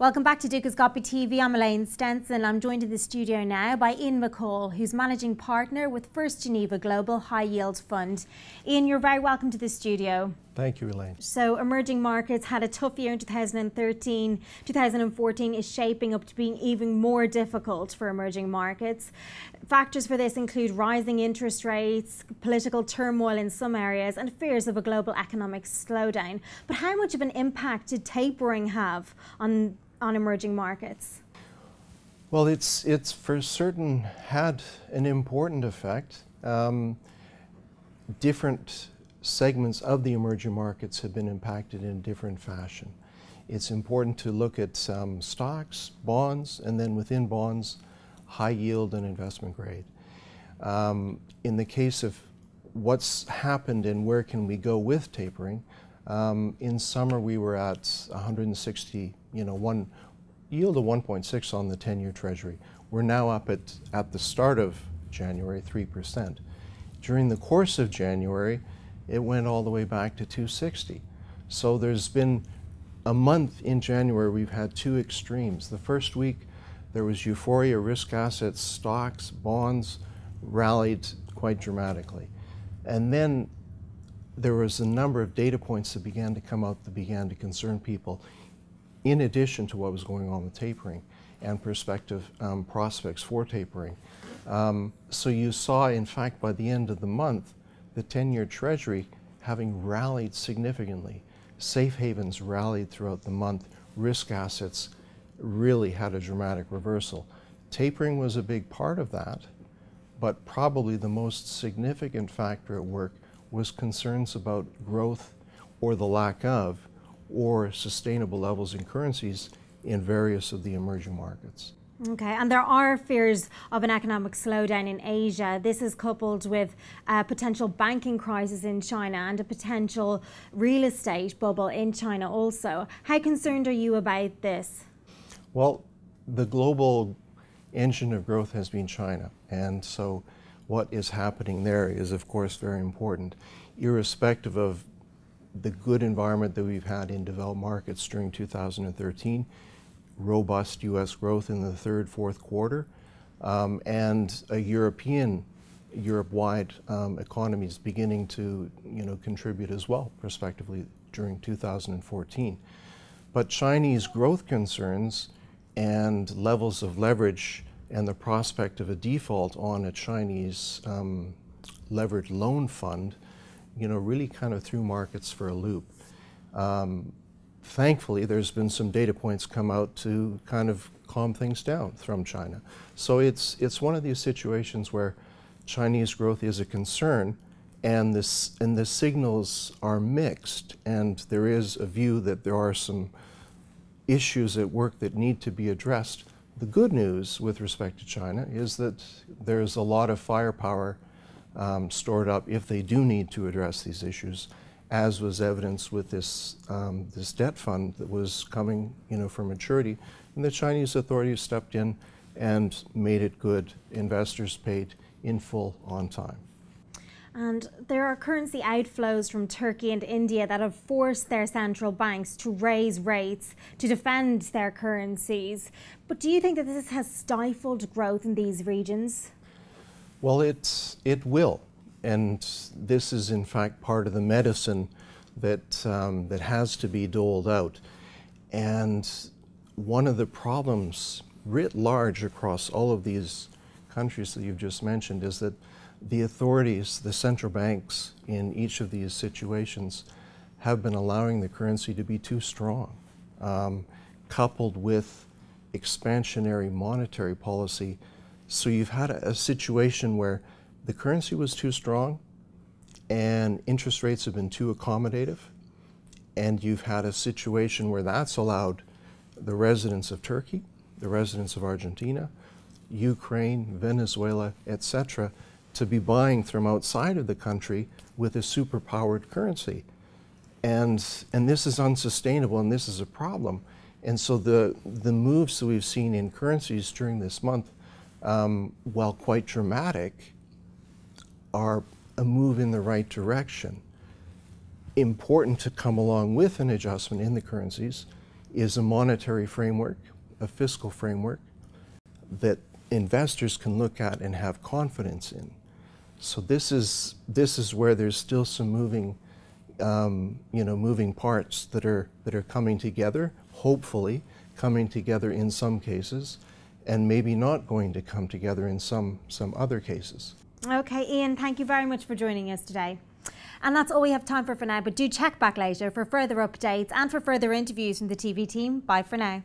Welcome back to Dukascopy TV. I'm Elaine Stenson. And I'm joined in the studio now by Ian McCall, who's managing partner with First Geneva Global High Yield Fund. Ian, you're very welcome to the studio. Thank you, Elaine. So, emerging markets had a tough year in 2013. 2014 is shaping up to being even more difficult for emerging markets. Factors for this include rising interest rates, political turmoil in some areas, and fears of a global economic slowdown. But how much of an impact did tapering have on on emerging markets? Well, it's, it's for certain had an important effect. Um, different segments of the emerging markets have been impacted in different fashion. It's important to look at um, stocks, bonds, and then within bonds, high yield and investment grade. Um, in the case of what's happened and where can we go with tapering, um, in summer we were at 160 you know, one yield of 1.6 on the 10-year Treasury. We're now up at, at the start of January, 3%. During the course of January, it went all the way back to 260. So there's been a month in January we've had two extremes. The first week there was euphoria, risk assets, stocks, bonds rallied quite dramatically. And then there was a number of data points that began to come out that began to concern people in addition to what was going on with tapering and prospective um, prospects for tapering. Um, so you saw, in fact, by the end of the month, the 10-year Treasury having rallied significantly. Safe havens rallied throughout the month. Risk assets really had a dramatic reversal. Tapering was a big part of that, but probably the most significant factor at work was concerns about growth or the lack of or sustainable levels in currencies in various of the emerging markets. Okay, and there are fears of an economic slowdown in Asia. This is coupled with a potential banking crisis in China and a potential real estate bubble in China also. How concerned are you about this? Well, the global engine of growth has been China, and so what is happening there is, of course, very important, irrespective of the good environment that we've had in developed markets during 2013, robust U.S. growth in the third, fourth quarter, um, and a European, Europe-wide um, economies beginning to, you know, contribute as well, prospectively during 2014. But Chinese growth concerns and levels of leverage and the prospect of a default on a Chinese um, leveraged loan fund you know, really kind of threw markets for a loop. Um, thankfully, there's been some data points come out to kind of calm things down from China. So it's, it's one of these situations where Chinese growth is a concern and, this, and the signals are mixed and there is a view that there are some issues at work that need to be addressed. The good news with respect to China is that there's a lot of firepower um, stored up if they do need to address these issues, as was evidenced with this, um, this debt fund that was coming you know, for maturity. And the Chinese authorities stepped in and made it good. Investors paid in full on time. And there are currency outflows from Turkey and India that have forced their central banks to raise rates to defend their currencies. But do you think that this has stifled growth in these regions? Well, it's, it will. And this is, in fact, part of the medicine that, um, that has to be doled out. And one of the problems writ large across all of these countries that you've just mentioned is that the authorities, the central banks in each of these situations have been allowing the currency to be too strong, um, coupled with expansionary monetary policy so you've had a, a situation where the currency was too strong and interest rates have been too accommodative, and you've had a situation where that's allowed the residents of Turkey, the residents of Argentina, Ukraine, Venezuela, etc., to be buying from outside of the country with a superpowered currency. And, and this is unsustainable and this is a problem. And so the, the moves that we've seen in currencies during this month um, while quite dramatic, are a move in the right direction. Important to come along with an adjustment in the currencies is a monetary framework, a fiscal framework that investors can look at and have confidence in. So this is this is where there's still some moving, um, you know, moving parts that are that are coming together. Hopefully, coming together in some cases, and maybe not going to come together in some some other cases. Okay, Ian, thank you very much for joining us today. And that's all we have time for for now, but do check back later for further updates and for further interviews from the TV team. Bye for now.